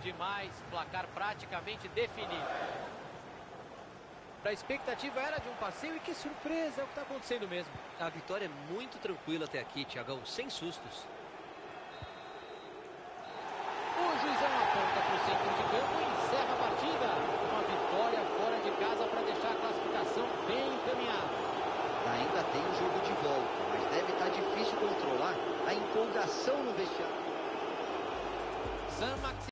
demais, placar praticamente definido. A expectativa era de um passeio e que surpresa, é o que está acontecendo mesmo. A vitória é muito tranquila até aqui, Tiagão, sem sustos. O juizão aponta para o centro de campo e encerra a partida. Uma vitória fora de casa para deixar a classificação bem encaminhada. Ainda tem o jogo de volta, mas deve estar difícil controlar a empolgação no vestiário. San